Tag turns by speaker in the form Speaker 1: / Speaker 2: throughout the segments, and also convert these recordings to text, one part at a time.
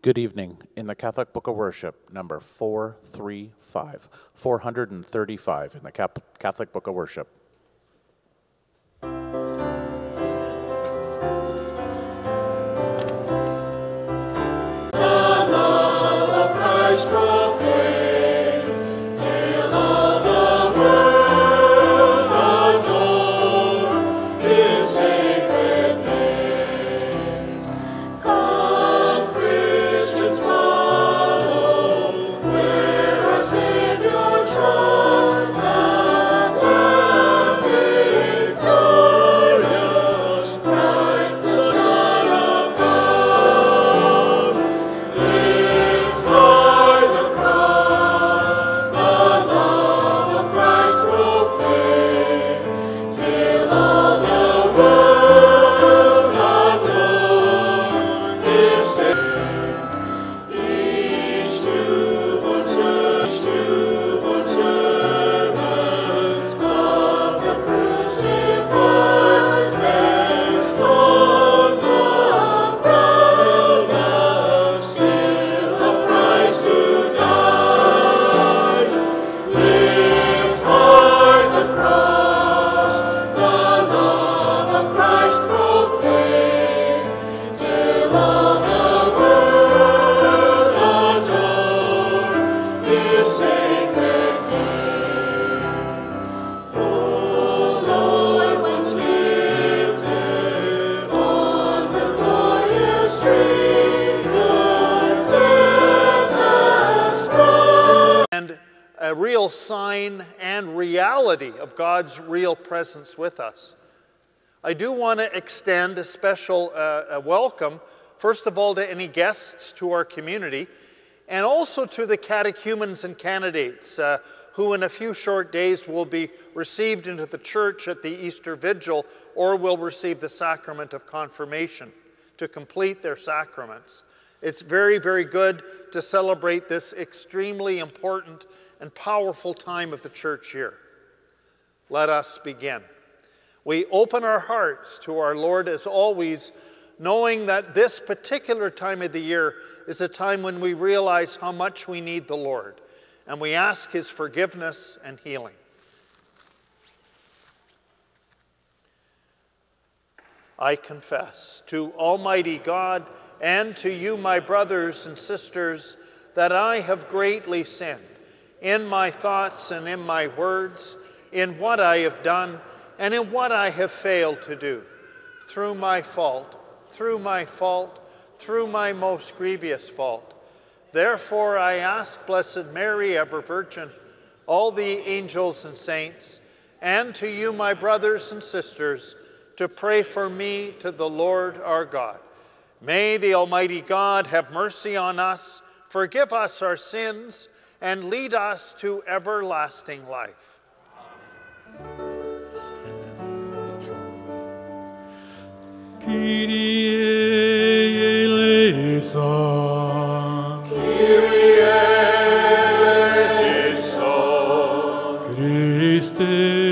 Speaker 1: Good evening. In the Catholic Book of Worship, number 435, 435 in the Catholic Book of Worship.
Speaker 2: Reality of God's real presence with us. I do want to extend a special uh, a welcome, first of all, to any guests to our community, and also to the catechumens and candidates uh, who, in a few short days, will be received into the church at the Easter Vigil or will receive the sacrament of confirmation to complete their sacraments. It's very, very good to celebrate this extremely important and powerful time of the church year. Let us begin. We open our hearts to our Lord as always, knowing that this particular time of the year is a time when we realize how much we need the Lord, and we ask His forgiveness and healing. I confess to Almighty God and to you, my brothers and sisters, that I have greatly sinned in my thoughts and in my words, in what I have done and in what I have failed to do, through my fault, through my fault, through my most grievous fault. Therefore, I ask Blessed Mary, ever Virgin, all the angels and saints, and to you, my brothers and sisters, to pray for me to the Lord our God. May the Almighty God have mercy on us, forgive us our sins, and lead us to everlasting life.
Speaker 3: Kyrie eleison. Christe eleison.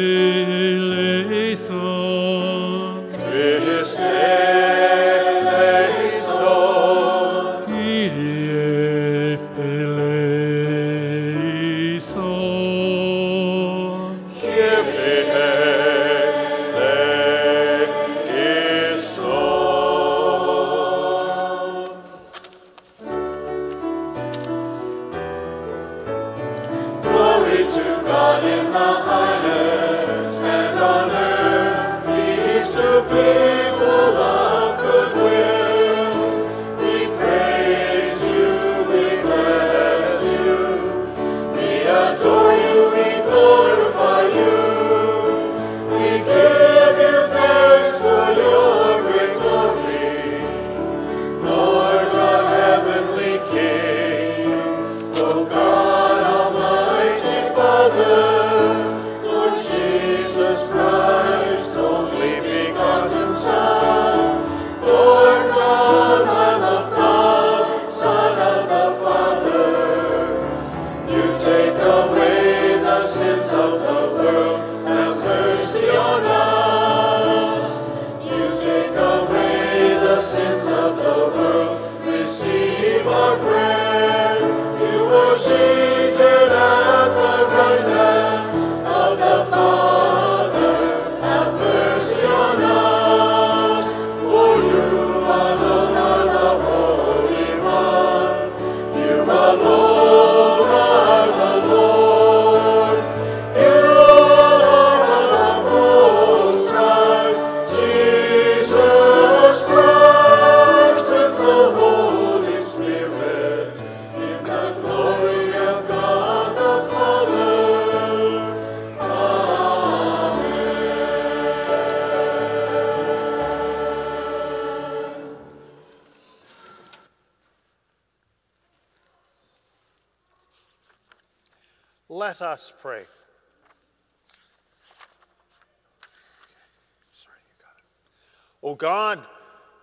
Speaker 4: God,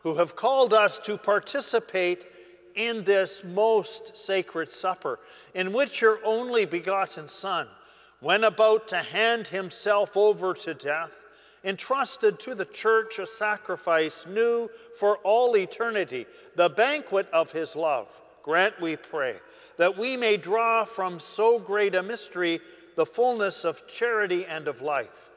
Speaker 2: who have called us to participate in this most sacred supper, in which your only begotten Son, when about to hand himself over to death, entrusted to the church a sacrifice new for all eternity, the banquet of his love. Grant, we pray, that we may draw from so great a mystery the fullness of charity and of life.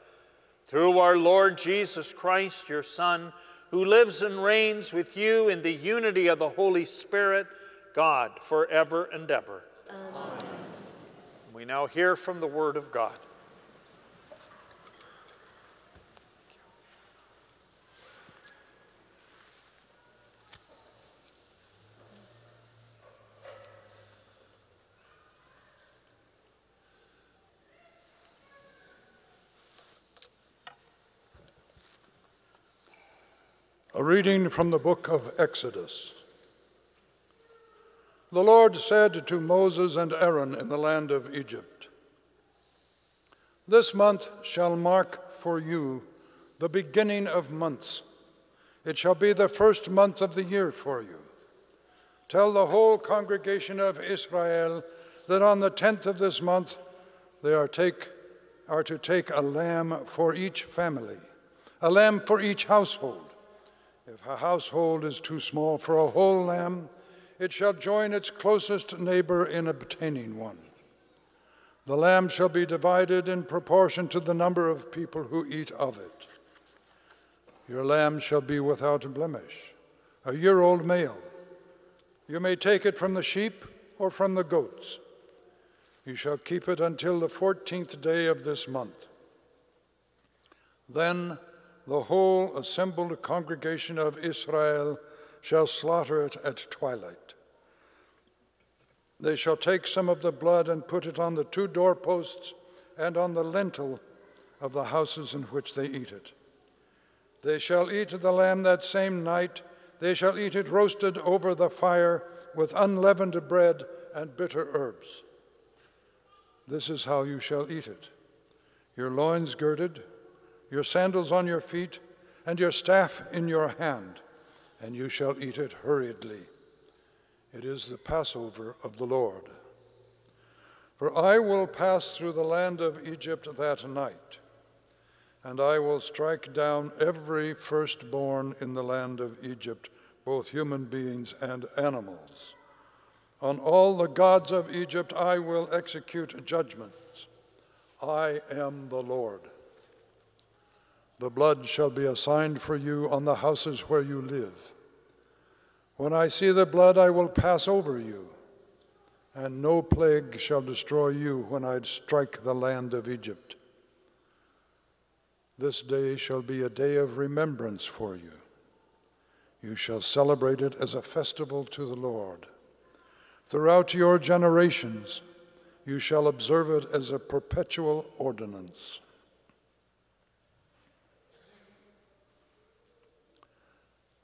Speaker 2: Through our Lord Jesus Christ, your Son, who lives and reigns with you in the unity of the Holy Spirit, God, forever and ever. Amen. We now hear from the Word of God.
Speaker 5: A reading from the book of Exodus. The Lord said to Moses and Aaron in the land of Egypt, This month shall mark for you the beginning of months. It shall be the first month of the year for you. Tell the whole congregation of Israel that on the tenth of this month they are, take, are to take a lamb for each family, a lamb for each household. If a household is too small for a whole lamb, it shall join its closest neighbor in obtaining one. The lamb shall be divided in proportion to the number of people who eat of it. Your lamb shall be without blemish, a year old male. You may take it from the sheep or from the goats. You shall keep it until the fourteenth day of this month. Then the whole assembled congregation of Israel shall slaughter it at twilight. They shall take some of the blood and put it on the two doorposts and on the lintel of the houses in which they eat it. They shall eat the lamb that same night. They shall eat it roasted over the fire with unleavened bread and bitter herbs. This is how you shall eat it your loins girded your sandals on your feet, and your staff in your hand, and you shall eat it hurriedly. It is the Passover of the Lord. For I will pass through the land of Egypt that night, and I will strike down every firstborn in the land of Egypt, both human beings and animals. On all the gods of Egypt I will execute judgments. I am the Lord. The blood shall be a sign for you on the houses where you live. When I see the blood, I will pass over you, and no plague shall destroy you when I strike the land of Egypt. This day shall be a day of remembrance for you. You shall celebrate it as a festival to the Lord. Throughout your generations, you shall observe it as a perpetual ordinance.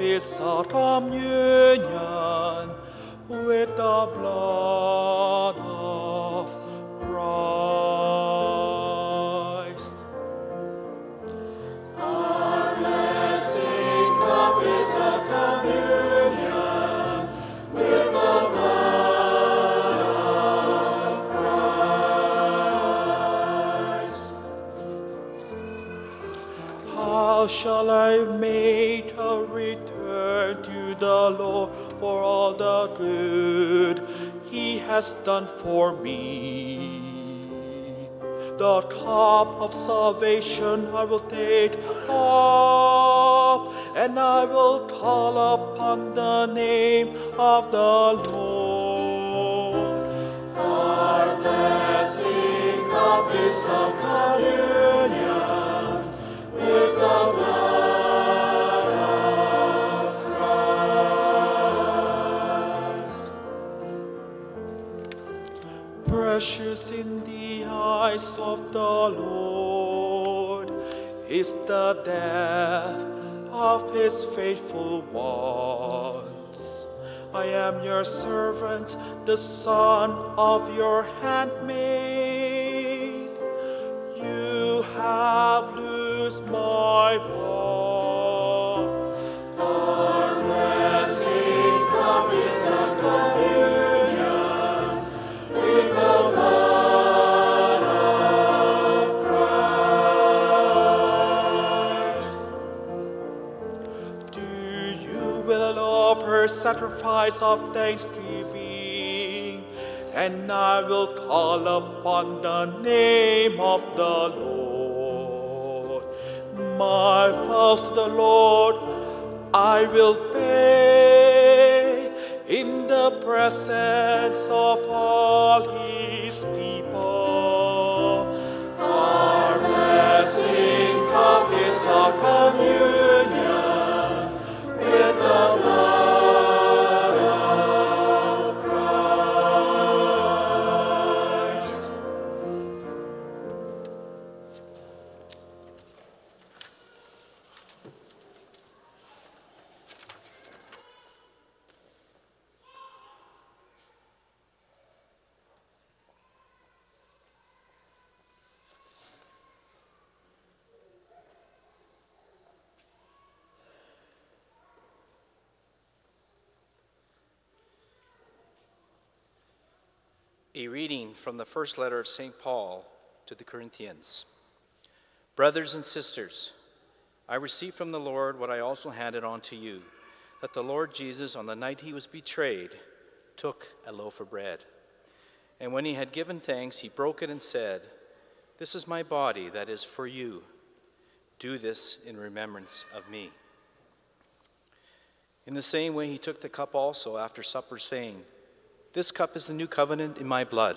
Speaker 6: Peace our communion with the blood shall I make a return to the Lord for all the good He has done for me?
Speaker 3: The cup of salvation I will take up, and I will call upon the name of the Lord. Our blessing cup is a eyes of the Lord is the death of his faithful ones. I am your servant, the son of your handmaid. Of thanksgiving, A
Speaker 7: reading from the first letter of St. Paul to the Corinthians. Brothers and sisters, I received from the Lord what I also handed on to you that the Lord Jesus, on the night he was betrayed, took a loaf of bread. And when he had given thanks, he broke it and said, This is my body that is for you. Do this in remembrance of me. In the same way, he took the cup also after supper, saying, This cup is the new covenant in my blood.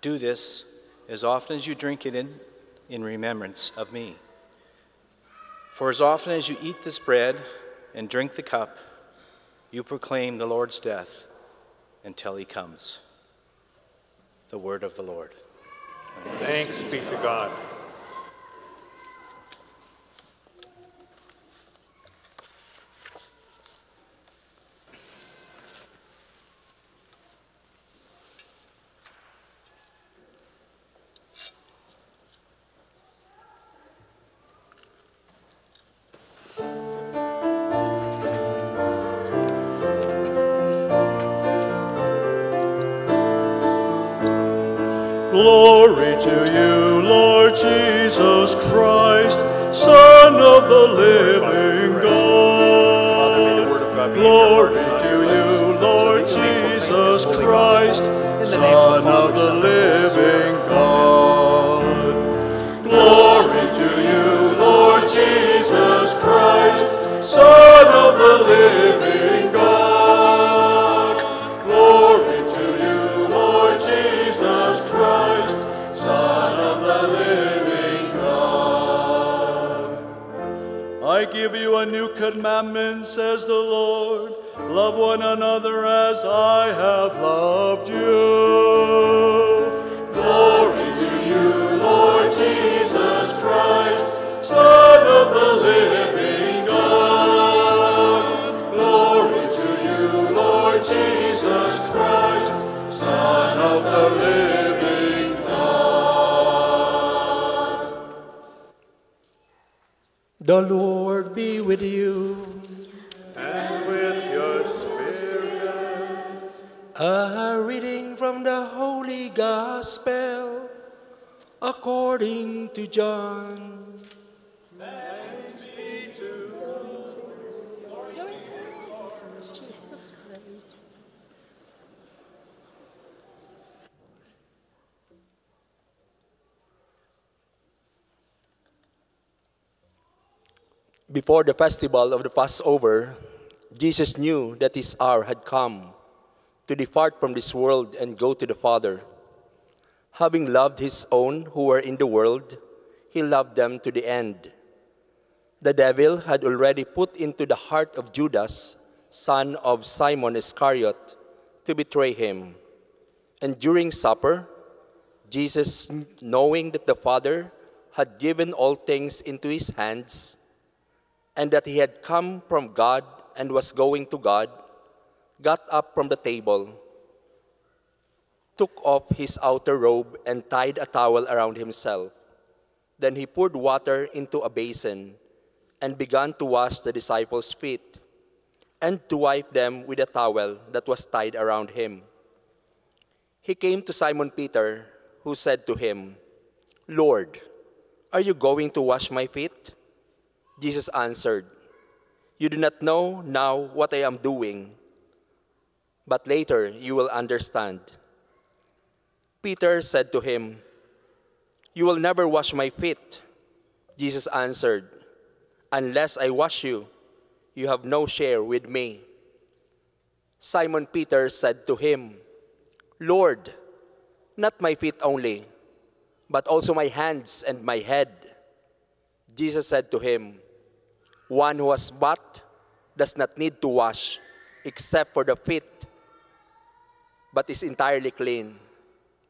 Speaker 7: Do this as often as you drink it in, in remembrance of me. For as often as you eat this bread and drink the cup, you proclaim the Lord's death until he comes. The word of the Lord.
Speaker 2: Thanks be to God.
Speaker 6: Before the festival of the Passover, Jesus knew that his hour had come to depart from this world and go to the Father. Having loved his own who were in the world, he loved them to the end. The devil had already put into the heart of Judas, son of Simon Iscariot, to betray him. And during supper, Jesus, knowing that the Father had given all things into his hands, and that he had come from God and was going to God, got up from the table, took off his outer robe, and tied a towel around himself. Then he poured water into a basin and began to wash the disciples' feet and to wipe them with a towel that was tied around him. He came to Simon Peter, who said to him, Lord, are you going to wash my feet? Jesus answered, You do not know now what I am doing, but later you will understand. Peter said to him, You will never wash my feet. Jesus answered, Unless I wash you, you have no share with me. Simon Peter said to him, Lord, not my feet only, but also my hands and my head. Jesus said to him, One who has bathed does not need to wash except for the feet, but is entirely clean.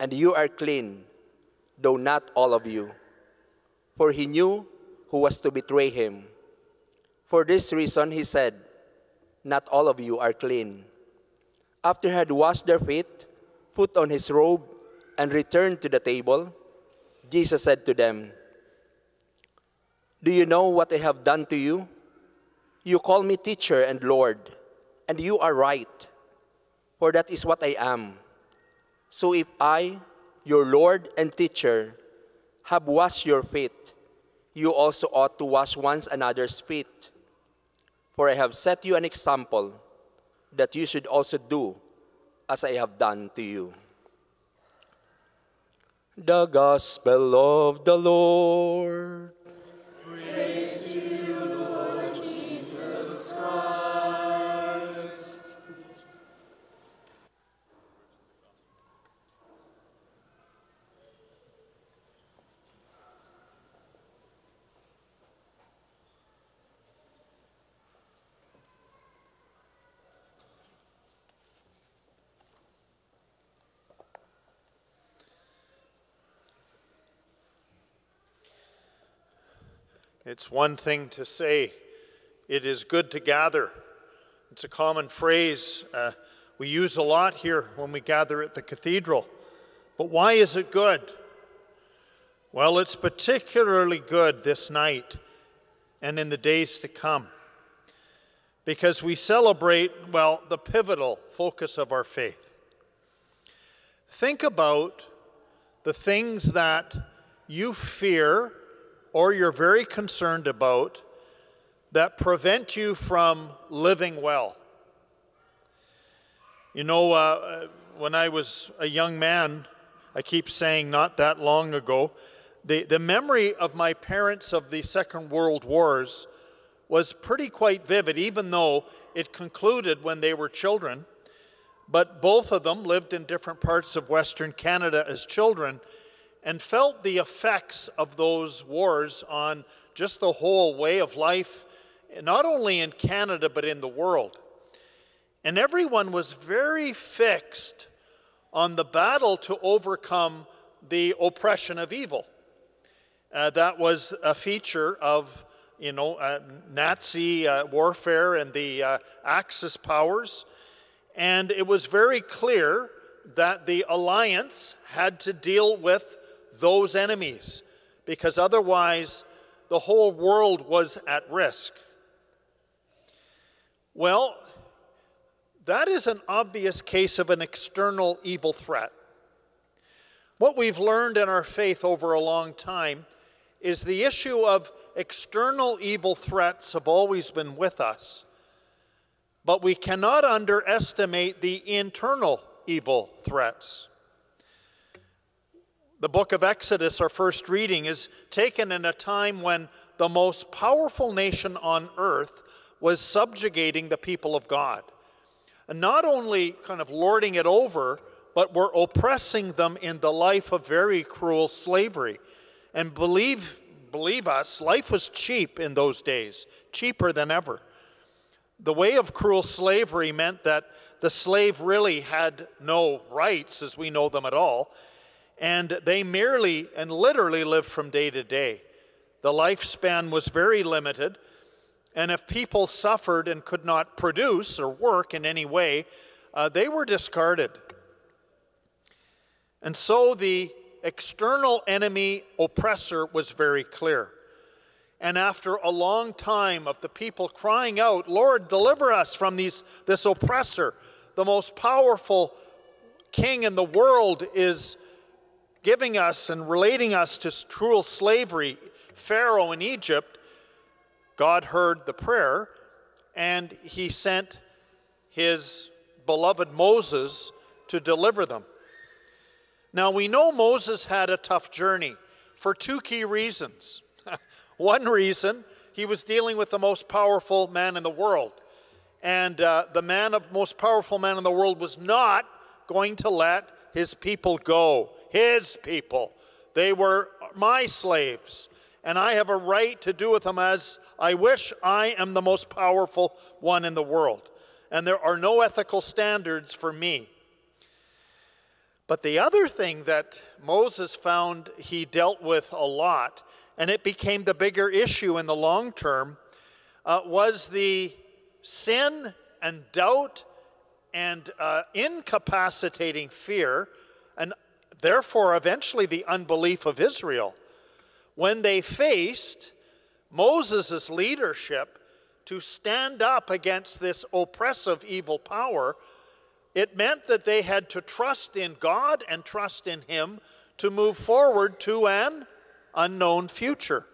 Speaker 6: And you are clean, though not all of you. For he knew who was to betray him. For this reason, he said, Not all of you are clean. After he had washed their feet, put on his robe, and returned to the table, Jesus said to them, Do you know what I have done to you? You call me teacher and Lord, and you are right, for that is what I am. So if I, your Lord and teacher, have washed your feet, you also ought to wash one another's feet. For I have set you an example that you should also do as I have done to you. The Gospel of the Lord.
Speaker 2: It's one thing to say, it is good to gather. It's a common phrase uh, we use a lot here when we gather at the cathedral. But why is it good? Well, it's particularly good this night and in the days to come because we celebrate, well, the pivotal focus of our faith. Think about the things that you fear or you're very concerned about that prevent you from living well. You know, uh, when I was a young man, I keep saying not that long ago, the, the memory of my parents of the Second World Wars was pretty quite vivid, even though it concluded when they were children. But both of them lived in different parts of Western Canada as children and felt the effects of those wars on just the whole way of life, not only in Canada, but in the world. And everyone was very fixed on the battle to overcome the oppression of evil. Uh, that was a feature of you know, uh, Nazi uh, warfare and the uh, Axis powers. And it was very clear that the alliance had to deal with those enemies, because otherwise the whole world was at risk. Well, that is an obvious case of an external evil threat. What we've learned in our faith over a long time is the issue of external evil threats have always been with us, but we cannot underestimate the internal evil threats The book of Exodus, our first reading, is taken in a time when the most powerful nation on earth was subjugating the people of God. And not only kind of lording it over, but were oppressing them in the life of very cruel slavery. And believe, believe us, life was cheap in those days, cheaper than ever. The way of cruel slavery meant that the slave really had no rights as we know them at all, and they merely and literally lived from day to day. The lifespan was very limited, and if people suffered and could not produce or work in any way, uh, they were discarded. And so the external enemy oppressor was very clear. And after a long time of the people crying out, Lord, deliver us from these, this oppressor, the most powerful king in the world is giving us and relating us to cruel slavery, Pharaoh in Egypt, God heard the prayer and he sent his beloved Moses to deliver them. Now we know Moses had a tough journey for two key reasons. One reason, he was dealing with the most powerful man in the world. And uh, the man of most powerful man in the world was not going to let his people go. His people. They were my slaves. And I have a right to do with them as I wish. I am the most powerful one in the world. And there are no ethical standards for me. But the other thing that Moses found he dealt with a lot, and it became the bigger issue in the long term, uh, was the sin and doubt and uh, incapacitating fear, and therefore eventually the unbelief of Israel. When they faced Moses' leadership to stand up against this oppressive evil power, it meant that they had to trust in God and trust in Him to move forward to an unknown future,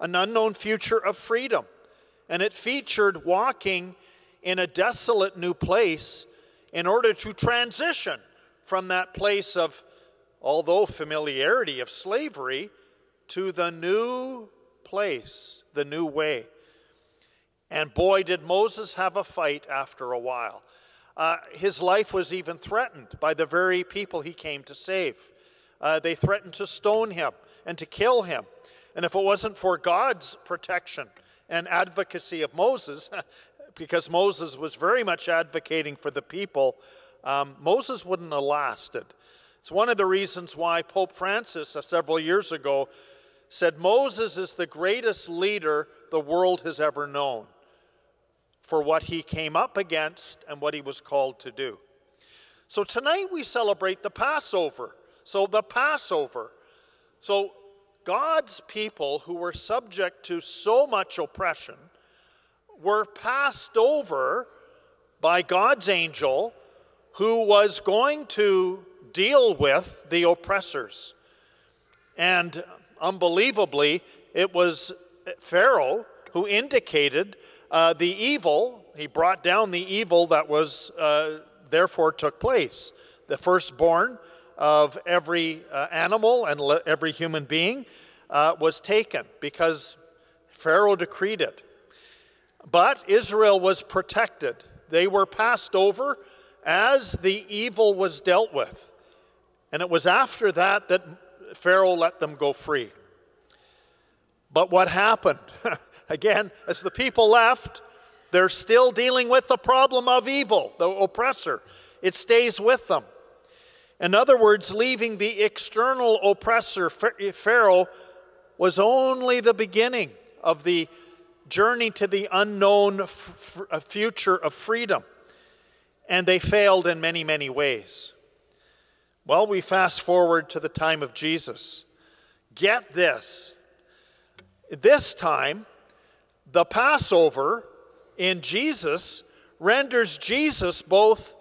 Speaker 2: an unknown future of freedom. And it featured walking in a desolate new place in order to transition from that place of, although familiarity of slavery, to the new place, the new way. And boy, did Moses have a fight after a while. Uh, his life was even threatened by the very people he came to save. Uh, they threatened to stone him and to kill him. And if it wasn't for God's protection and advocacy of Moses, because Moses was very much advocating for the people, um, Moses wouldn't have lasted. It's one of the reasons why Pope Francis, uh, several years ago, said Moses is the greatest leader the world has ever known for what he came up against and what he was called to do. So tonight we celebrate the Passover. So the Passover. So God's people who were subject to so much oppression were passed over by God's angel who was going to deal with the oppressors. And unbelievably, it was Pharaoh who indicated uh, the evil, he brought down the evil that was uh, therefore took place. The firstborn of every uh, animal and every human being uh, was taken because Pharaoh decreed it. But Israel was protected. They were passed over as the evil was dealt with. And it was after that that Pharaoh let them go free. But what happened? Again, as the people left, they're still dealing with the problem of evil, the oppressor. It stays with them. In other words, leaving the external oppressor, Pharaoh, was only the beginning of the journey to the unknown f- f- uh, future of freedom. And they failed in many, many ways. Well, we fast forward to the time of Jesus. Get this. This time, the Passover in Jesus renders Jesus both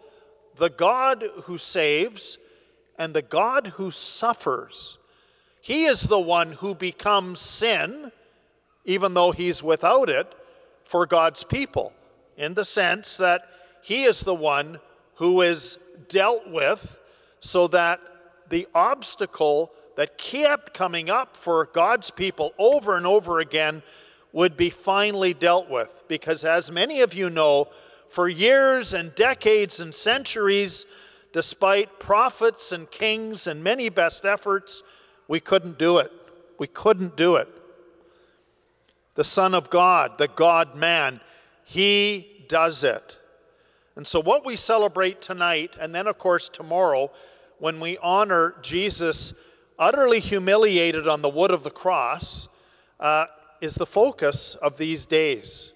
Speaker 2: the God who saves and the God who suffers. He is the one who becomes sin, even though he's without it, for God's people, in the sense that he is the one who is dealt with so that the obstacle that kept coming up for God's people over and over again would be finally dealt with. Because, as many of you know, for years and decades and centuries, despite prophets and kings and many best efforts, we couldn't do it. We couldn't do it. The Son of God, the God man, he does it. And so, what we celebrate tonight, and then, of course, tomorrow, when we honor Jesus utterly humiliated on the wood of the cross, uh, is the focus of these days,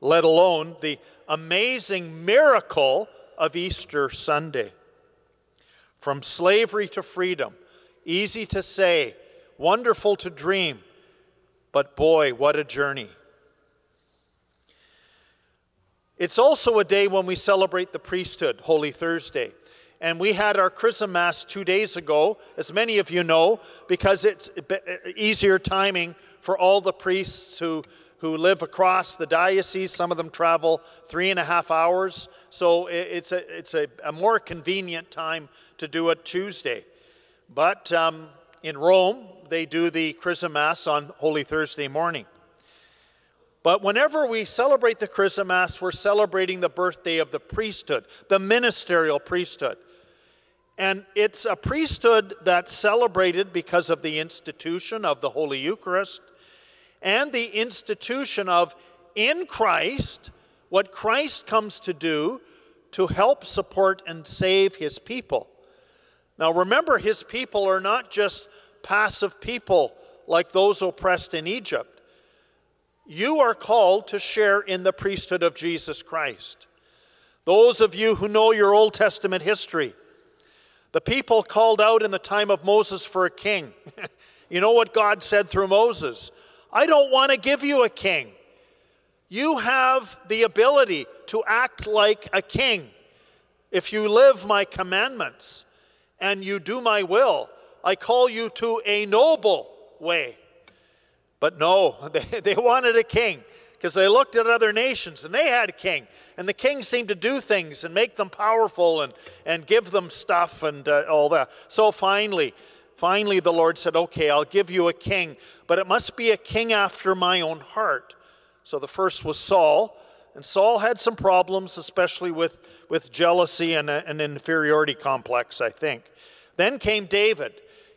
Speaker 2: let alone the amazing miracle of Easter Sunday. From slavery to freedom, easy to say, wonderful to dream, but boy, what a journey. It's also a day when we celebrate the priesthood, Holy Thursday. And we had our Chrism Mass two days ago, as many of you know, because it's easier timing for all the priests who, who live across the diocese. Some of them travel three and a half hours. So it's a, it's a, a more convenient time to do it Tuesday. But um, in Rome, they do the Chrism Mass on Holy Thursday morning. But whenever we celebrate the Chrism Mass, we're celebrating the birthday of the priesthood, the ministerial priesthood. And it's a priesthood that's celebrated because of the institution of the Holy Eucharist and the institution of, in Christ, what Christ comes to do to help support and save his people. Now remember, his people are not just passive people like those oppressed in Egypt. You are called to share in the priesthood of Jesus Christ. Those of you who know your Old Testament history, the people called out in the time of Moses for a king. you know what God said through Moses? I don't want to give you a king. You have the ability to act like a king. If you live my commandments and you do my will, I call you to a noble way. But no, they, they wanted a king because they looked at other nations and they had a king. And the king seemed to do things and make them powerful and, and give them stuff and uh, all that. So finally, finally the Lord said, Okay, I'll give you a king, but it must be a king after my own heart. So the first was Saul. And Saul had some problems, especially with, with jealousy and a, an inferiority complex, I think. Then came David.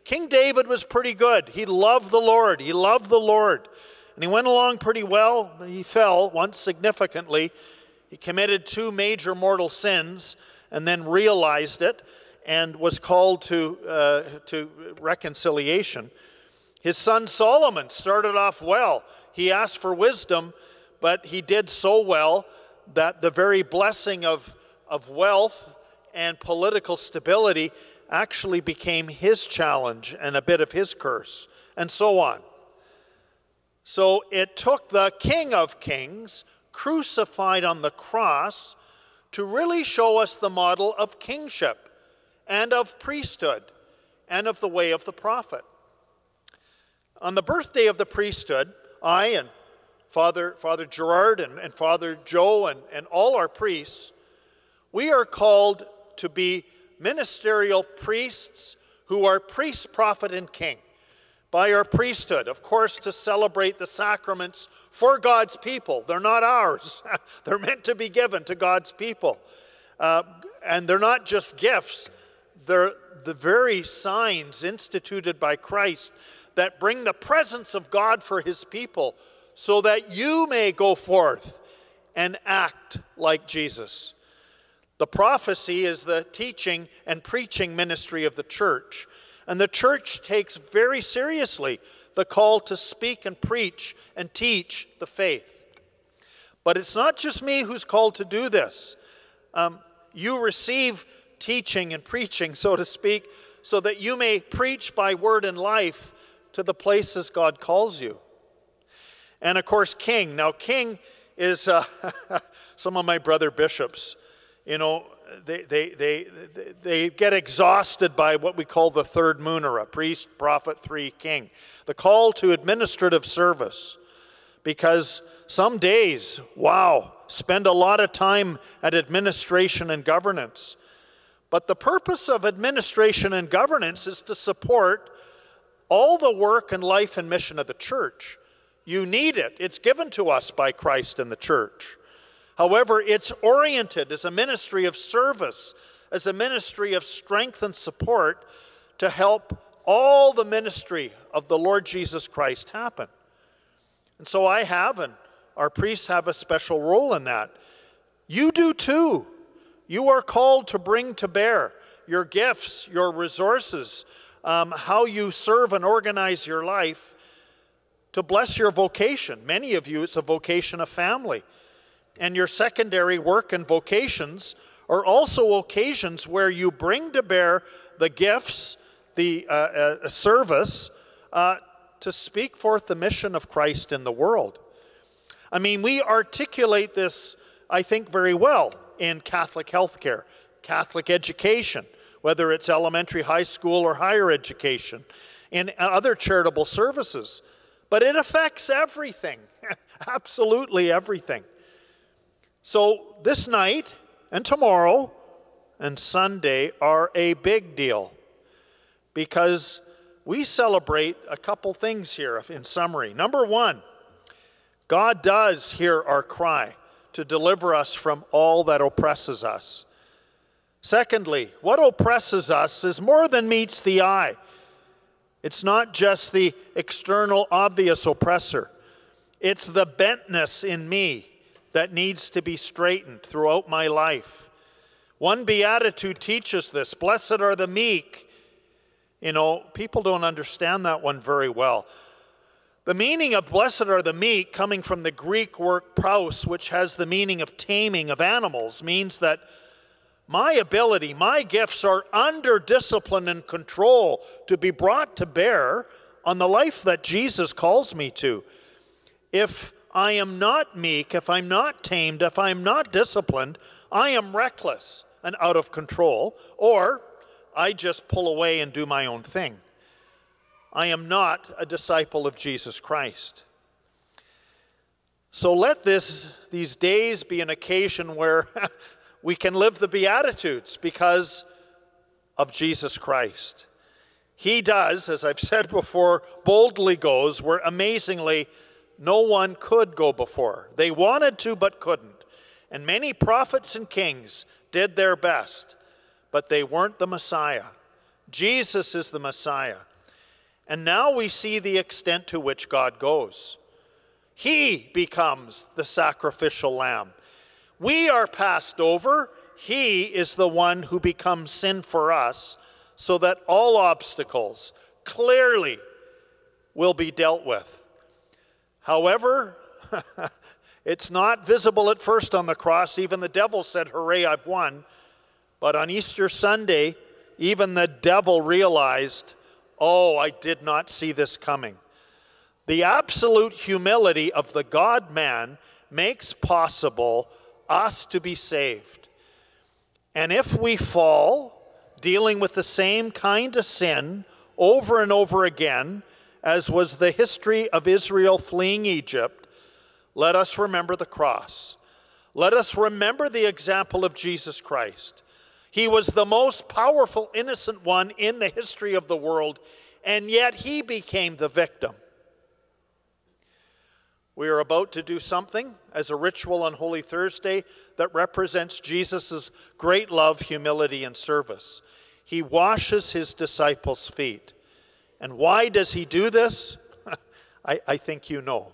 Speaker 2: King David was pretty good. He loved the Lord. He loved the Lord. And he went along pretty well. He fell once significantly. He committed two major mortal sins and then realized it and was called to, uh, to reconciliation. His son Solomon started off well. He asked for wisdom, but he did so well that the very blessing of, of wealth and political stability actually became his challenge and a bit of his curse, and so on. So it took the King of Kings, crucified on the cross, to really show us the model of kingship and of priesthood and of the way of the prophet. On the birthday of the priesthood, I and Father, Father Gerard and, and Father Joe and, and all our priests, we are called to be ministerial priests who are priest, prophet, and king by our priesthood, of course, to celebrate the sacraments for God's people. They're not ours, they're meant to be given to God's people. Uh, and they're not just gifts, they're the very signs instituted by Christ that bring the presence of God for his people so that you may go forth and act like Jesus. The prophecy is the teaching and preaching ministry of the church. And the church takes very seriously the call to speak and preach and teach the faith. But it's not just me who's called to do this. Um, you receive teaching and preaching, so to speak, so that you may preach by word and life to the places God calls you. And of course, King. Now, King is uh, some of my brother bishops you know, they, they, they, they get exhausted by what we call the third munera priest, prophet, three, king. The call to administrative service. Because some days, wow, spend a lot of time at administration and governance. But the purpose of administration and governance is to support all the work and life and mission of the church. You need it, it's given to us by Christ and the church. However, it's oriented as a ministry of service, as a ministry of strength and support to help all the ministry of the Lord Jesus Christ happen. And so I have, and our priests have a special role in that. You do too. You are called to bring to bear your gifts, your resources, um, how you serve and organize your life to bless your vocation. Many of you, it's a vocation of family. And your secondary work and vocations are also occasions where you bring to bear the gifts, the uh, uh, service, uh, to speak forth the mission of Christ in the world. I mean, we articulate this, I think, very well in Catholic healthcare, Catholic education, whether it's elementary, high school, or higher education, in other charitable services. But it affects everything, absolutely everything. So this night and tomorrow and Sunday are a big deal because we celebrate a couple things here in summary. Number one, God does hear our cry to deliver us from all that oppresses us. Secondly, what oppresses us is more than meets the eye. It's not just the external, obvious oppressor, it's the bentness in me that needs to be straightened throughout my life. One beatitude teaches this Blessed are the meek. You know, people don't understand that one very well. The meaning of blessed are the meek, coming from the Greek word praus, which has the meaning of taming of animals, means that my ability, my gifts are under discipline and control to be brought to bear on the life that Jesus calls me to. If I am not meek, if I'm not tamed, if I'm not disciplined, I am reckless and out of control, or I just pull away and do my own thing. I am not a disciple of Jesus Christ. So let this, these days be an occasion where we can live the Beatitudes because of Jesus Christ. He does, as I've said before, boldly goes where amazingly no one could go before. They wanted to, but couldn't. And many prophets and kings did their best, but they weren't the Messiah. Jesus is the Messiah. And now we see the extent to which God goes. He becomes the sacrificial lamb. We are passed over. He is the one who becomes sin for us so that all obstacles clearly will be dealt with. However, it's not visible at first on the cross. Even the devil said, Hooray, I've won. But on Easter Sunday, even the devil realized, Oh, I did not see this coming. The absolute humility of the God man makes possible us to be saved. And if we fall, dealing with the same kind of sin over and over again, as was the history of Israel fleeing Egypt, let us remember the cross. Let us remember the example of Jesus Christ. He was the most powerful innocent one in the history of the world, and yet he became the victim. We are about to do something as a ritual on Holy Thursday that represents Jesus' great love, humility, and service. He washes his disciples' feet. And why does he do this? I, I think you know.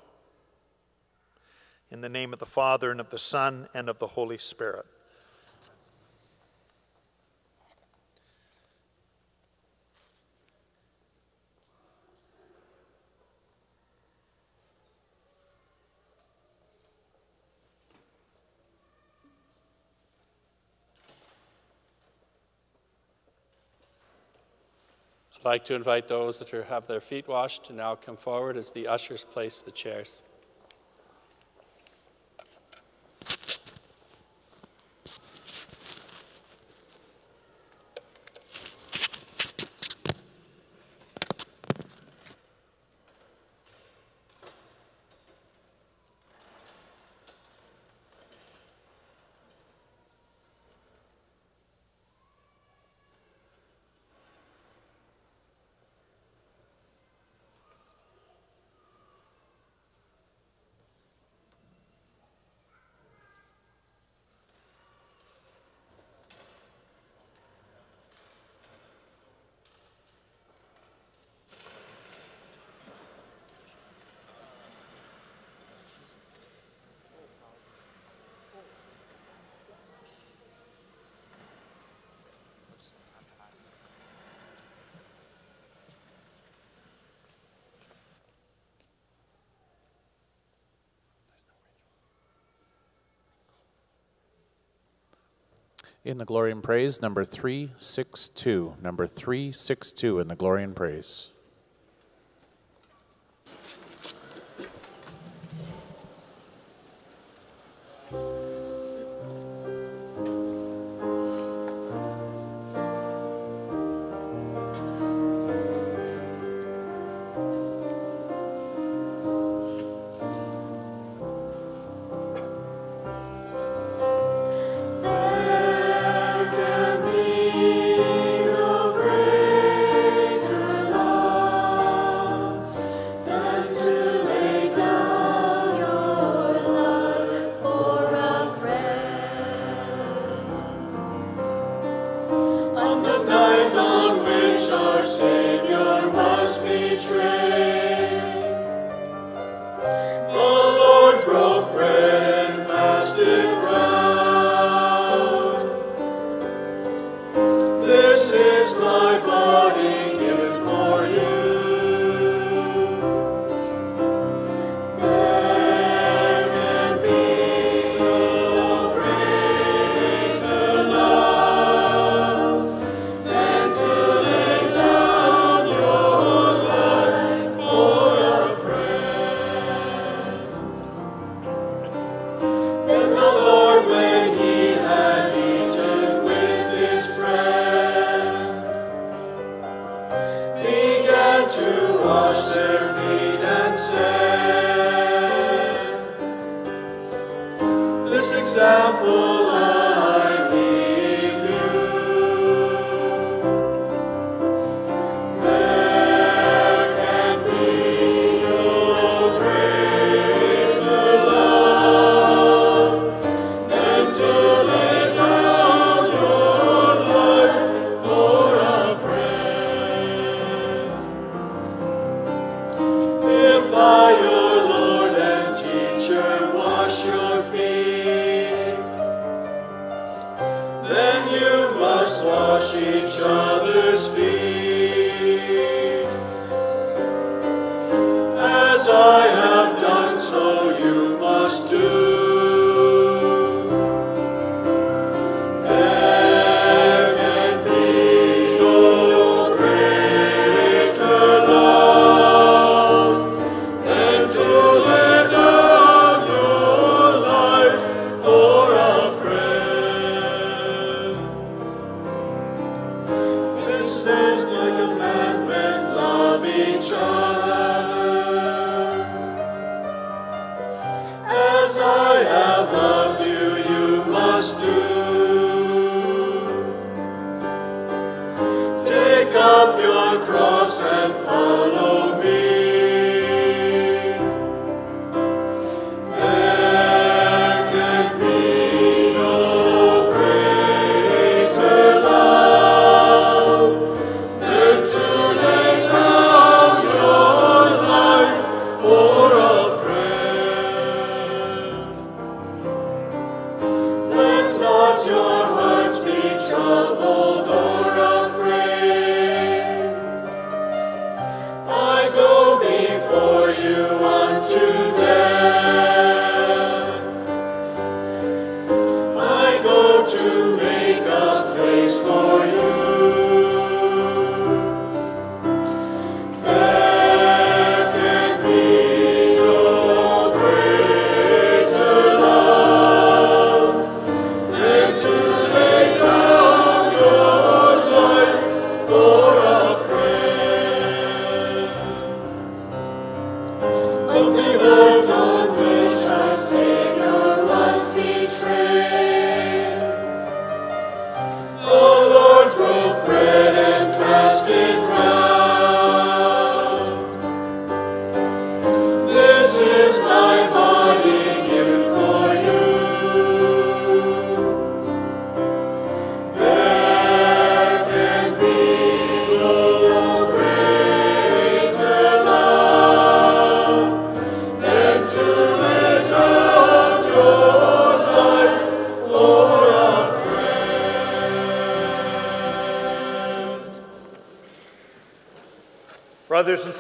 Speaker 2: In the name of the Father, and of the Son, and of the Holy Spirit.
Speaker 8: I'd like to invite those that are, have their feet washed to now come forward as the ushers place the chairs.
Speaker 3: in the glory and praise, number 362. Number 362 in the glory and praise.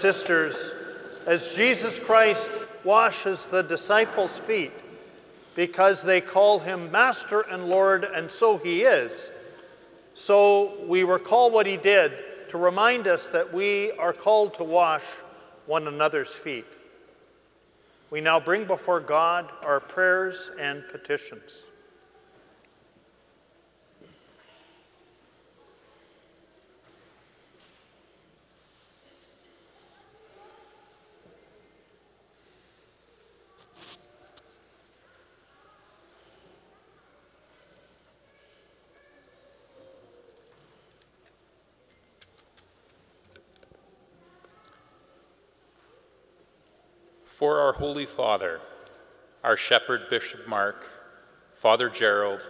Speaker 2: sisters, as Jesus Christ washes the disciples' feet because they call him Master and Lord, and so he is, so we recall what he did to remind us that we are called to wash one another's feet. We now bring before God our prayers and petitions.
Speaker 9: For our Holy Father, our Shepherd Bishop Mark, Father Gerald,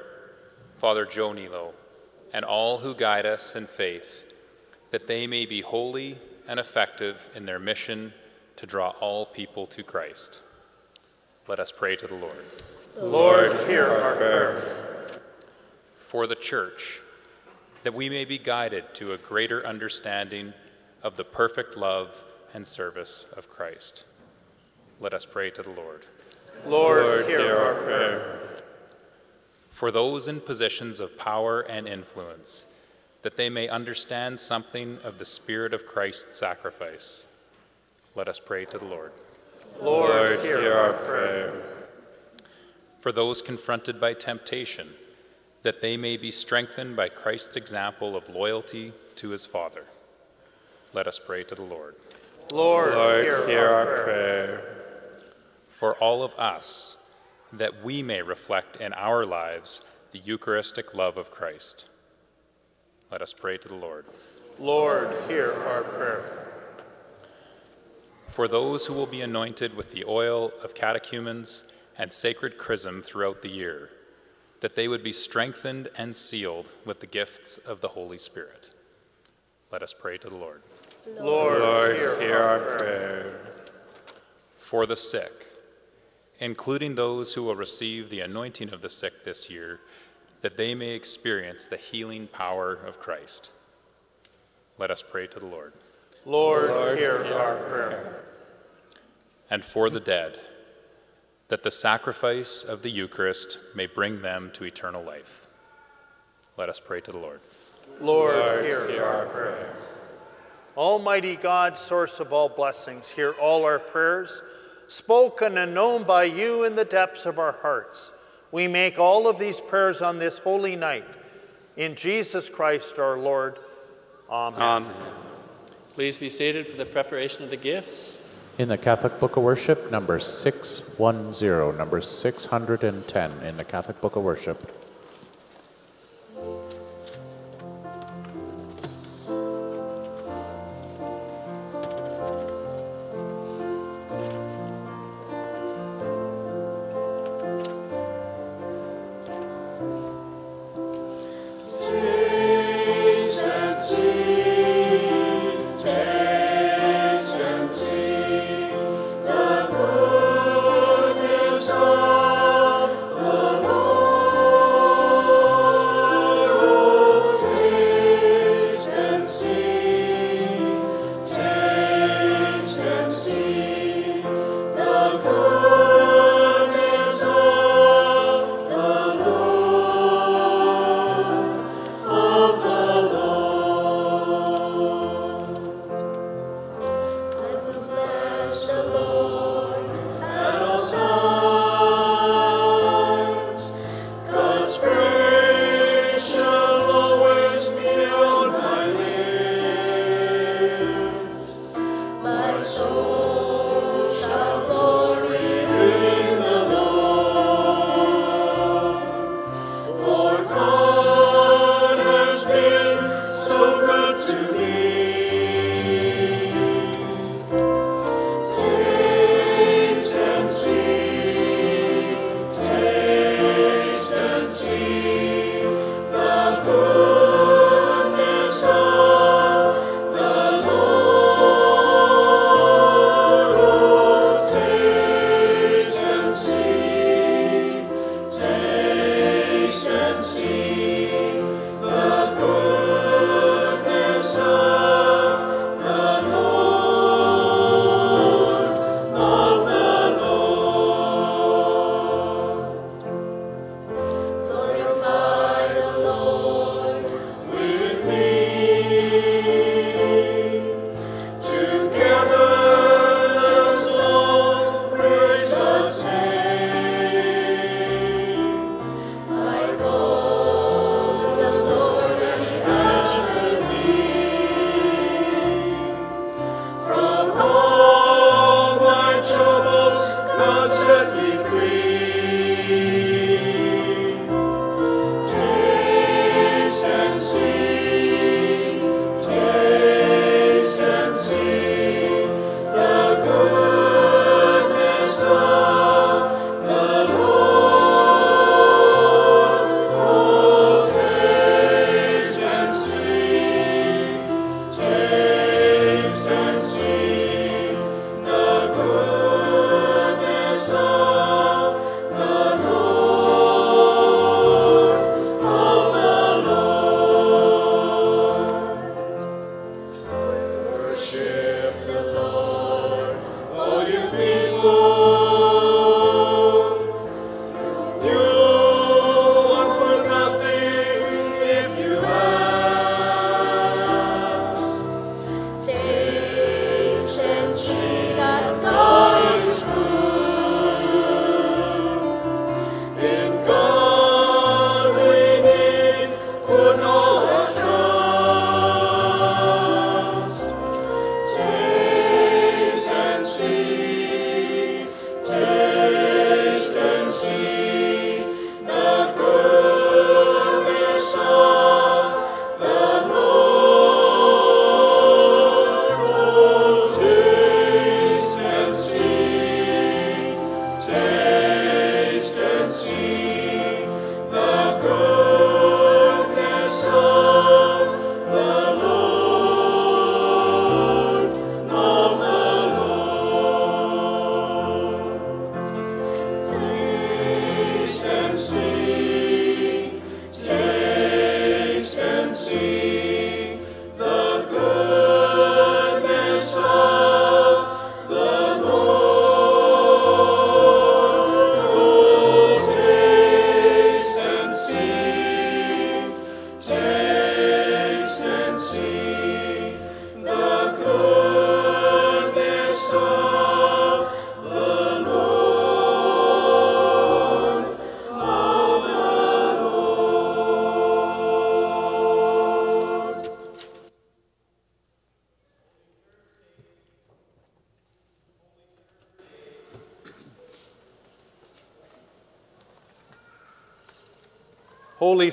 Speaker 9: Father Joe Nilo, and all who guide us in faith, that they may be holy and effective in their mission to draw all people to Christ. Let us pray to the Lord.
Speaker 2: Lord, hear our prayer.
Speaker 9: For the Church, that we may be guided to a greater understanding of the perfect love and service of Christ. Let us pray to the Lord.
Speaker 2: Lord, hear our prayer.
Speaker 9: For those in positions of power and influence, that they may understand something of the Spirit of Christ's sacrifice. Let us pray to the Lord.
Speaker 2: Lord, hear our prayer.
Speaker 9: For those confronted by temptation, that they may be strengthened by Christ's example of loyalty to his Father. Let us pray to the Lord.
Speaker 2: Lord, hear, our, prayer.
Speaker 9: For all of us, that we may reflect in our lives the Eucharistic love of Christ. Let us pray to the Lord.
Speaker 2: Lord, hear our prayer.
Speaker 9: For those who will be anointed with the oil of catechumens and sacred chrism throughout the year, that they would be strengthened and sealed with the gifts of the Holy Spirit. Let us pray to the Lord.
Speaker 2: Lord, hear, our prayer.
Speaker 9: For the sick, including those who will receive the anointing of the sick this year, that they may experience the healing power of Christ. Let us pray to the Lord.
Speaker 2: Lord, hear our prayer.
Speaker 9: And for the dead, that the sacrifice of the Eucharist may bring them to eternal life. Let us pray to the Lord.
Speaker 2: Lord, hear our prayer. Almighty God, source of all blessings, hear all our prayers, spoken and known by you in the depths of our hearts. We make all of these prayers on this holy night. In Jesus Christ our Lord. Amen.
Speaker 8: Amen. Please be seated for the preparation of the gifts.
Speaker 3: In the Catholic Book of Worship, number 610, number 610 in the Catholic Book of Worship.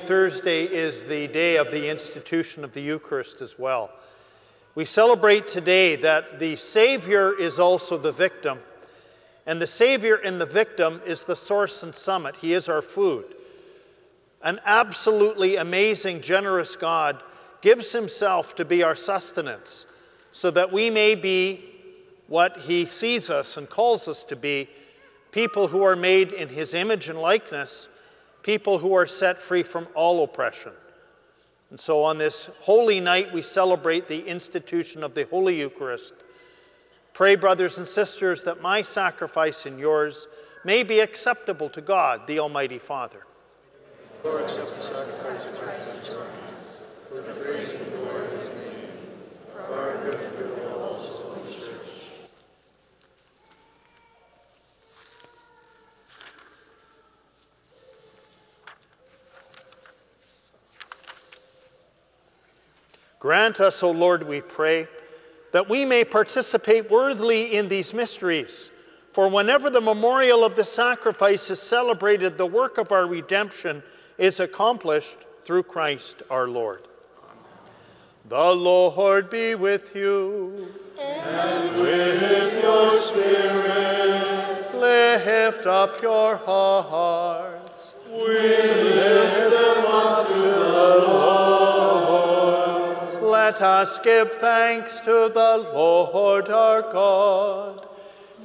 Speaker 2: Thursday is the day of the institution of the Eucharist as well. We celebrate today that the Savior is also the victim, and the Savior and the victim is the source and summit. He is our food. An absolutely amazing, generous God gives Himself to be our sustenance so that we may be what He sees us and calls us to be people who are made in His image and likeness, people who are set free from all oppression. And so on this holy night, we celebrate the institution of the Holy Eucharist. Pray, brothers and sisters, that my sacrifice and yours may be acceptable to God, the Almighty Father.
Speaker 10: Lord, accept the sacrifice of for the praise of his name, for our good and good of all his holy church.
Speaker 2: Grant us, O Lord, we pray, that we may participate worthily in these mysteries. For whenever the memorial of the sacrifice is celebrated, the work of our redemption is accomplished through Christ our Lord. The Lord be with you.
Speaker 10: And with your spirit,
Speaker 2: Lift up your hearts.
Speaker 10: we lift them up to the Lord.
Speaker 2: Let us give thanks to the Lord our God.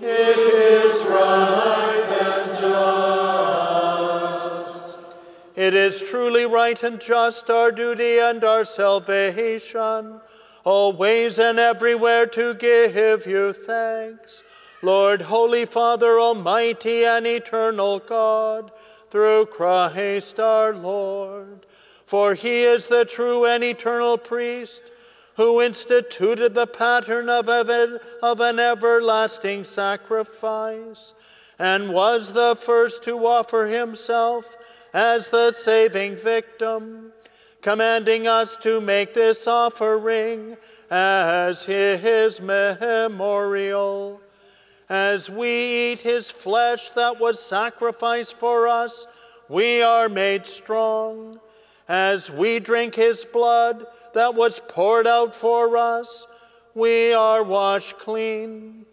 Speaker 10: It is right and just.
Speaker 2: It is truly right and just, our duty and our salvation, always and everywhere to give you thanks. Lord, Holy Father, Almighty and eternal God, through Christ our Lord. For he is the true and eternal priest who instituted the pattern of, ev- of an everlasting sacrifice and was the first to offer himself as the saving victim, commanding us to make this offering as his memorial. As we eat his flesh that was sacrificed for us, we are made strong. As we drink his blood that was poured out for us, we are washed clean.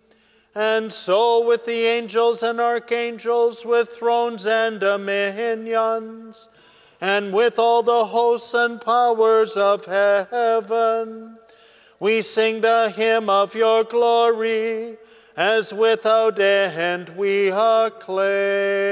Speaker 2: And so, with the angels and archangels, with thrones and dominions, and with all the hosts and powers of heaven, we sing the hymn of your glory, as without end we acclaim.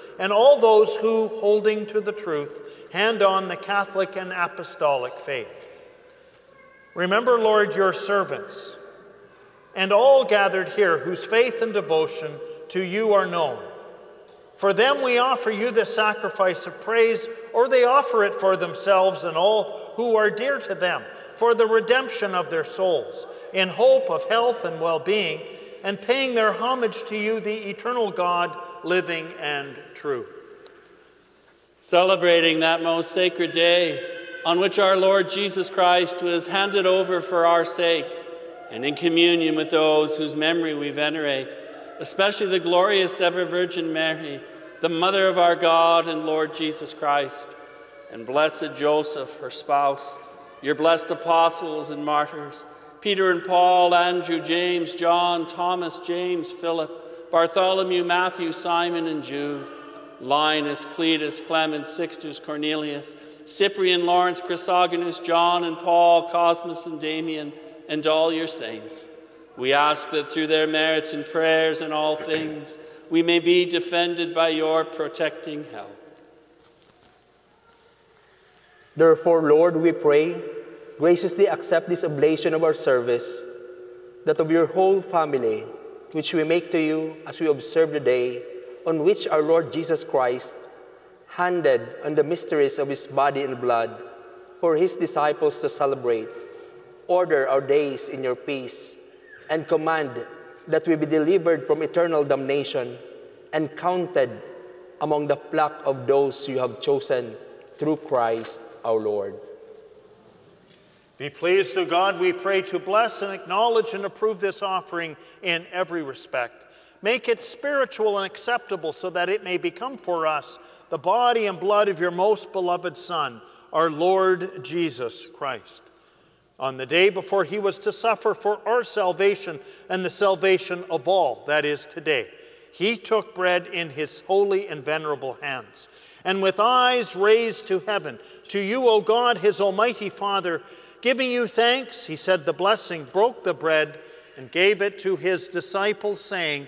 Speaker 2: and all those who, holding to the truth, hand on the Catholic and Apostolic faith. Remember, Lord, your servants, and all gathered here whose faith and devotion to you are known. For them we offer you the sacrifice of praise, or they offer it for themselves and all who are dear to them, for the redemption of their souls, in hope of health and well being, and paying their homage to you, the eternal God, living and true.
Speaker 8: Celebrating that most sacred day on which our Lord Jesus Christ was handed over for our sake, and in communion with those whose memory we venerate, especially the glorious ever Virgin Mary, the mother of our God and Lord Jesus Christ, and blessed Joseph, her spouse, your blessed apostles and martyrs, Peter and Paul, Andrew, James, John, Thomas, James, Philip, Bartholomew, Matthew, Simon, and Jude, Linus, Cletus, Clement, Sixtus, Cornelius, Cyprian, Lawrence, Chrysogonus, John and Paul, Cosmas and Damian, and all your saints. We ask that through their merits and prayers in all things, we may be defended by your protecting help.
Speaker 6: Therefore, Lord, we pray, graciously accept this oblation of our service, that of your whole family, which we make to you as we observe the day on which our Lord Jesus Christ handed on the mysteries of his body and blood for his disciples to celebrate. Order our days in your peace and command that we be delivered from eternal damnation and counted among the flock of those you have chosen through Christ our Lord.
Speaker 2: Be pleased, O God, we pray, to bless and acknowledge and approve this offering in every respect. Make it spiritual and acceptable so that it may become for us the body and blood of your most beloved Son, our Lord Jesus Christ. On the day before he was to suffer for our salvation and the salvation of all, that is today, he took bread in his holy and venerable hands. And with eyes raised to heaven, to you, O God, his almighty Father, giving you thanks, he said the blessing, broke the bread, and gave it to his disciples, saying,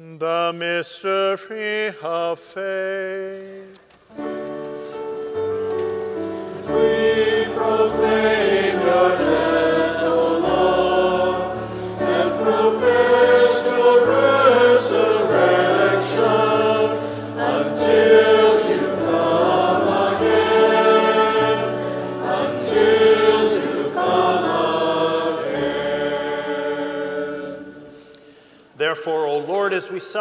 Speaker 2: The mystery of faith.
Speaker 11: We proclaim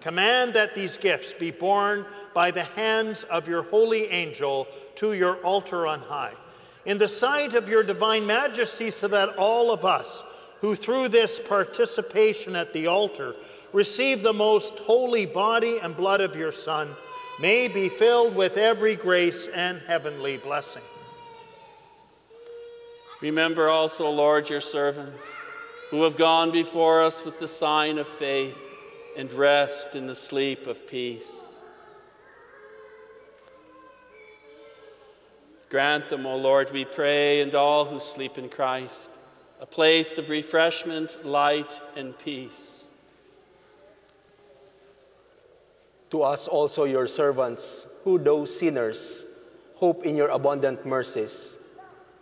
Speaker 2: command that these gifts be borne by the hands of your holy angel to your altar on high, in the sight of your divine majesty, so that all of us who through this participation at the altar receive the most holy body and blood of your Son may be filled with every grace and heavenly blessing.
Speaker 8: Remember also, Lord, your servants who have gone before us with the sign of faith and rest in the sleep of peace. Grant them, O Lord, we pray, and all who sleep in Christ, a place of refreshment, light, and peace.
Speaker 6: To us also, your servants, who, though sinners, hope in your abundant mercies,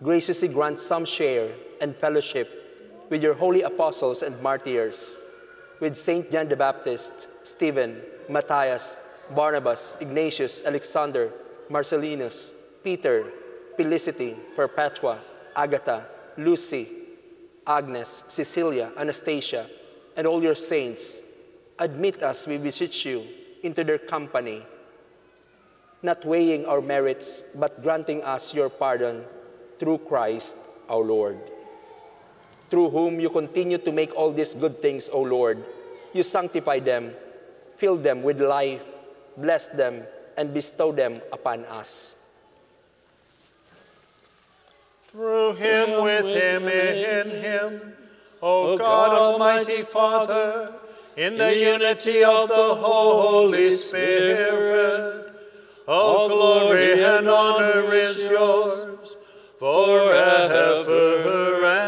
Speaker 6: graciously grant some share and fellowship with your holy apostles and martyrs, with Saint John the Baptist, Stephen, Matthias, Barnabas, Ignatius, Alexander, Marcellinus, Peter, Felicity, Perpetua, Agatha, Lucy, Agnes, Cecilia, Anastasia, and all your saints, admit us, we beseech you, into their company, not weighing our merits, but granting us your pardon through Christ our Lord. Through whom you continue to make all these good things, O Lord, you sanctify them, fill them with life, bless them, and bestow them upon us.
Speaker 2: Through him, with him, in him, O God, Almighty Father, in the unity of the Holy Spirit, all glory and honor is yours forever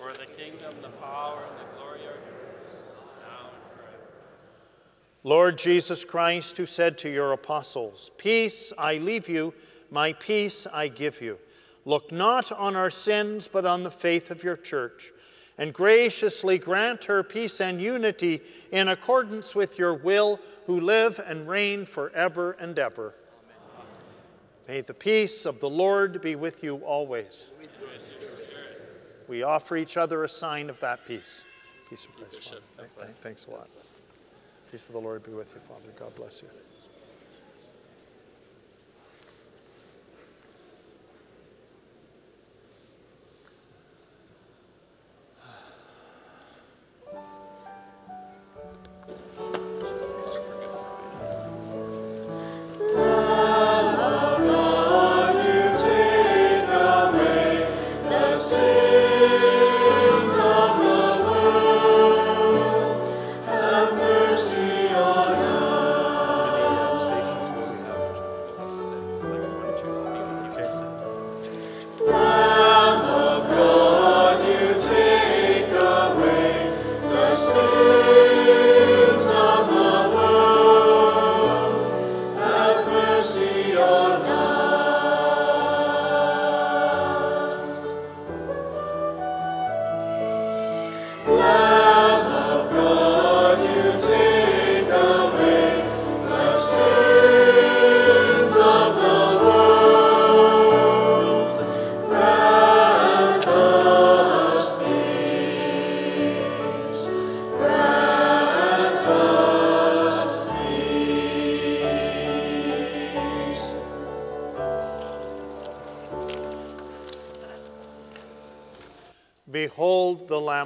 Speaker 8: For the kingdom, the power, and the glory are yours, now and forever.
Speaker 2: Lord Jesus Christ, who said to your apostles, Peace I leave you, my peace I give you. Look not on our sins, but on the faith of your church, and graciously grant her peace and unity in accordance with your will, who live and reign forever and ever. May the peace of the Lord be with you always. We offer each other a sign of that peace. Peace of Christ. Father. Th- th- Thanks a lot. Peace of the Lord be with you, Father. God bless you.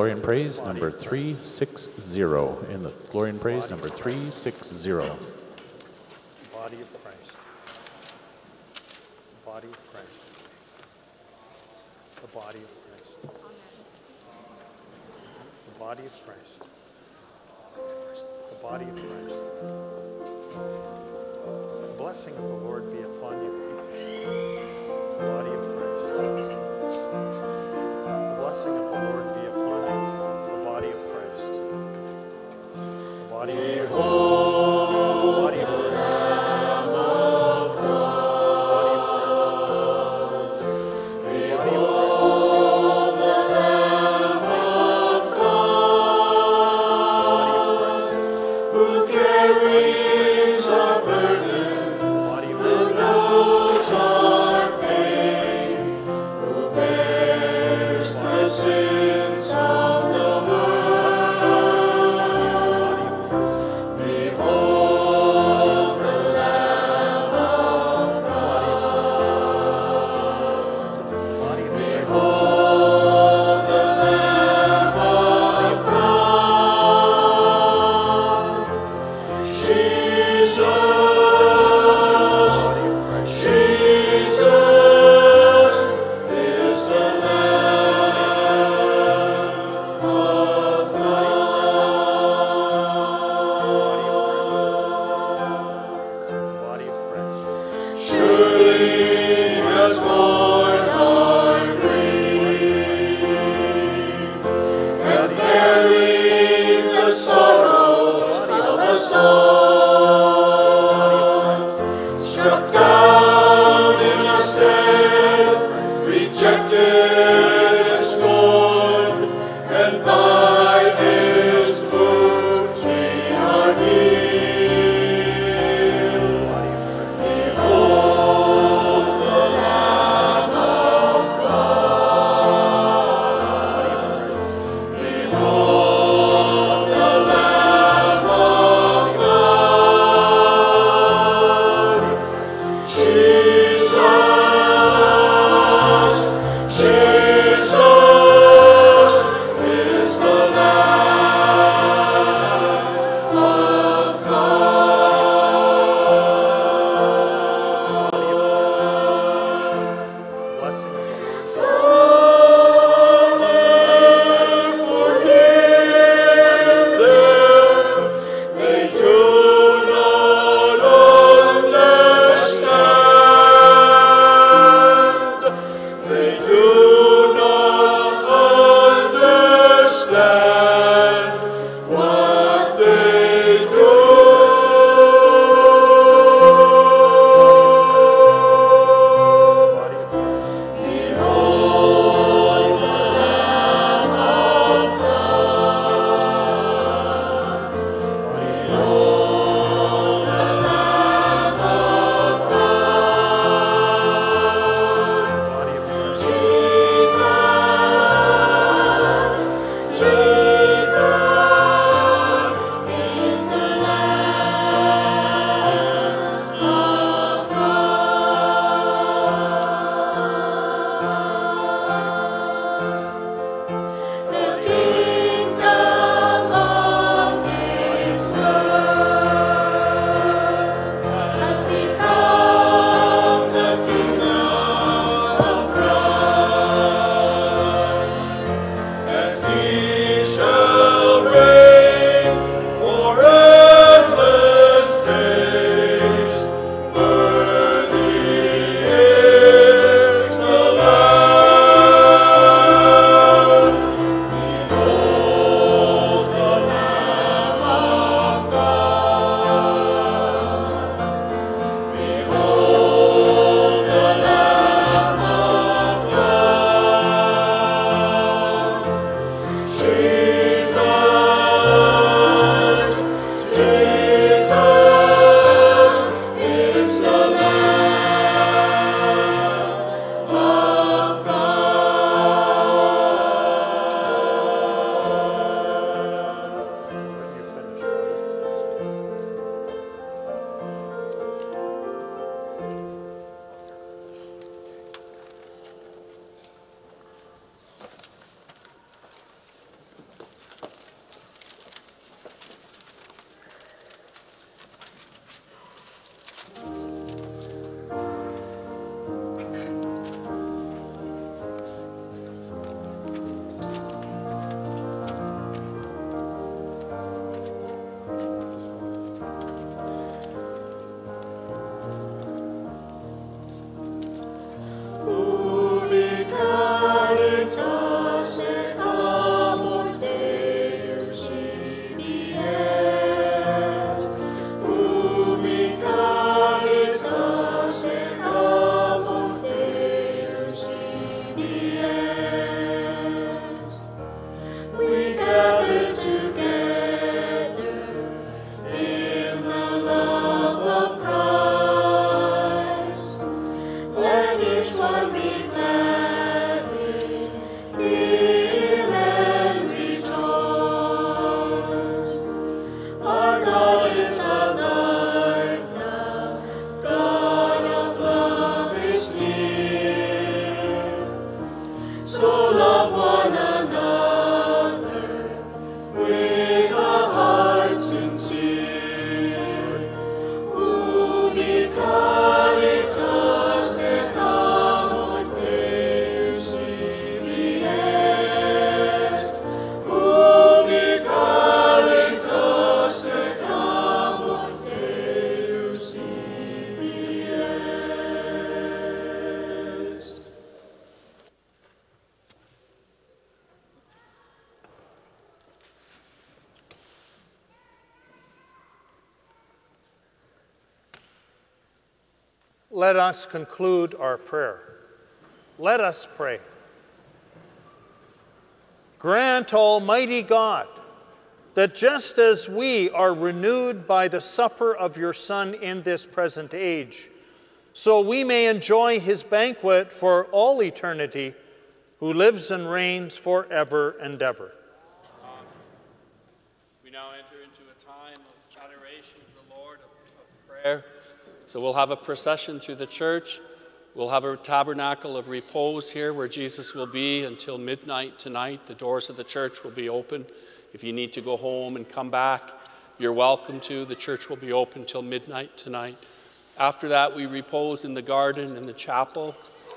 Speaker 2: glory and praise number 360. In the glory and praise number 360. Let us conclude our prayer. Let us pray. Grant, Almighty God, that just as we are renewed by the supper of your Son in this present age, so we may enjoy his banquet for all eternity, who lives and reigns forever and ever. Amen.
Speaker 8: We now enter into a time of adoration of the Lord, of, of prayer. So we'll have a procession through the church. We'll have a tabernacle of repose here where Jesus will be until midnight tonight. The doors of the church will be open. If you need to go home and come back, you're welcome to. The church will be open till midnight tonight. After that, we repose in the garden in the chapel.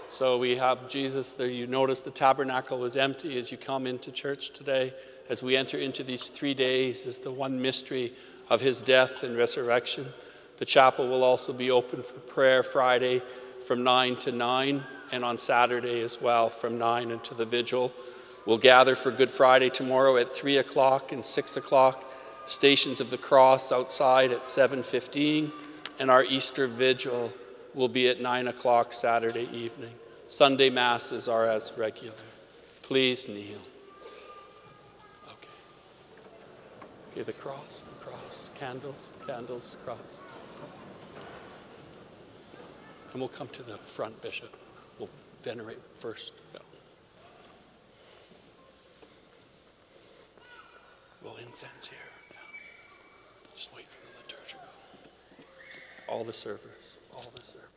Speaker 8: So we have Jesus there. You notice the tabernacle was empty as you come into church today. As we enter into these three days, is the one mystery of his death and resurrection. The chapel will also be open for prayer Friday from 9 to 9, and on Saturday as well from 9 until the vigil. We'll gather for Good Friday tomorrow at 3 o'clock and 6 o'clock, Stations of the Cross outside at 7.15, and our Easter vigil will be at 9 o'clock Saturday evening. Sunday Masses are as regular. Please kneel. Okay. Okay, the cross, the cross, candles, candles, cross. And we'll come to the front, Bishop. We'll venerate first. Yeah. We'll incense here. Yeah. Just wait for the liturgical. All the servers, all the servers.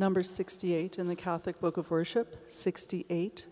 Speaker 12: Number 68 in the Catholic Book of Worship, 68.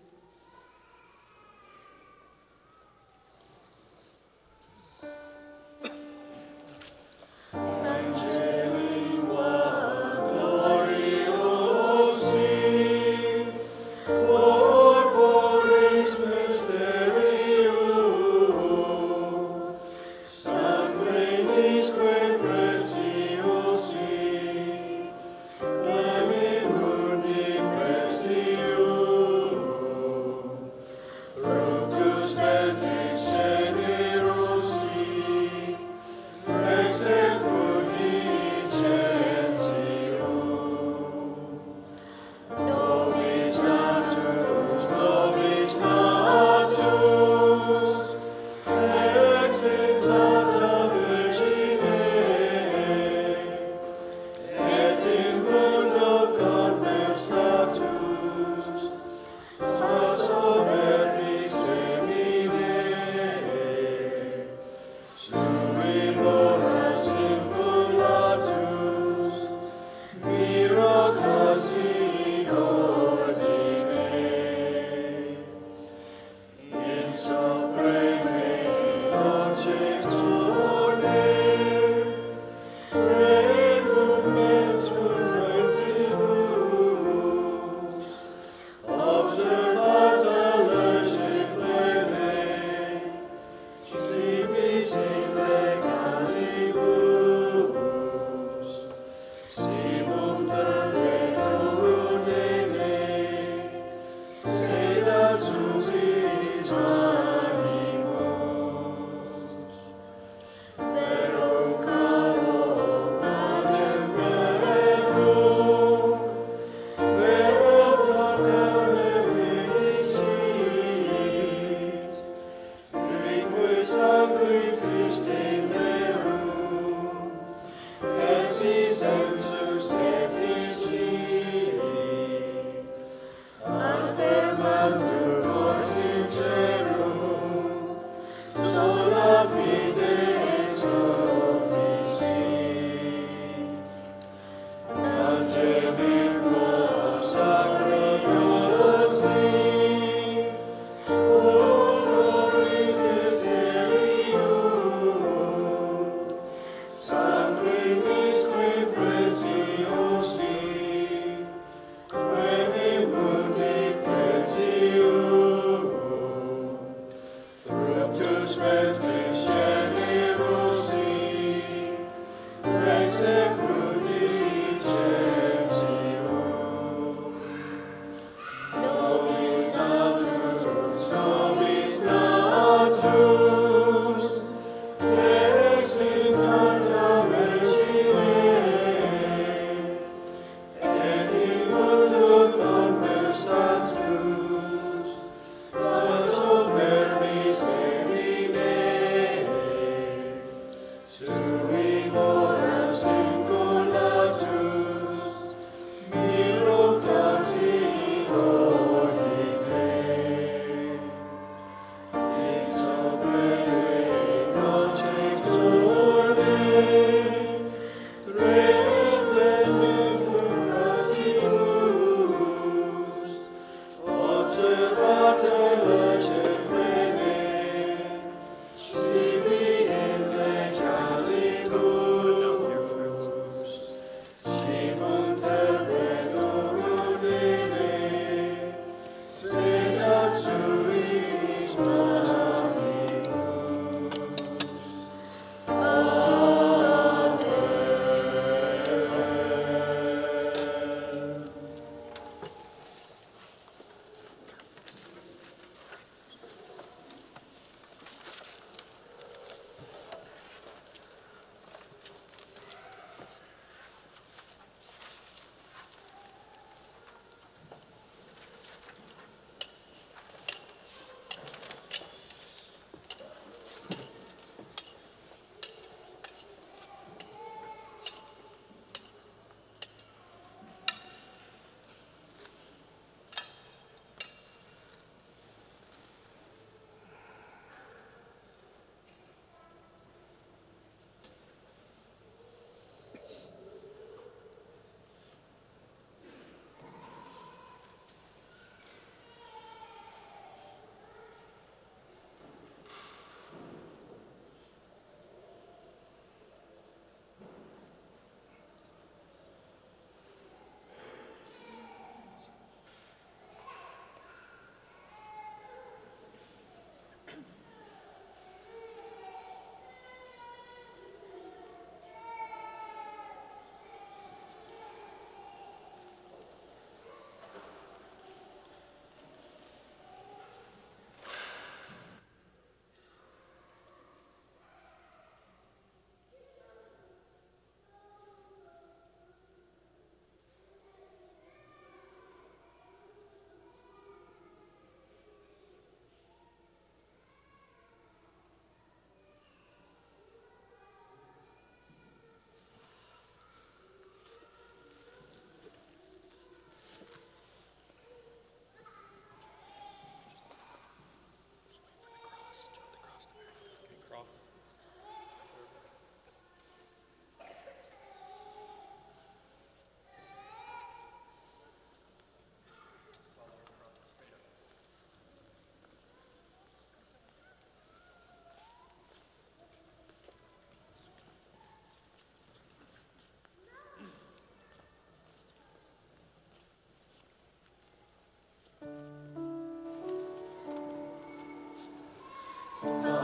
Speaker 3: Tante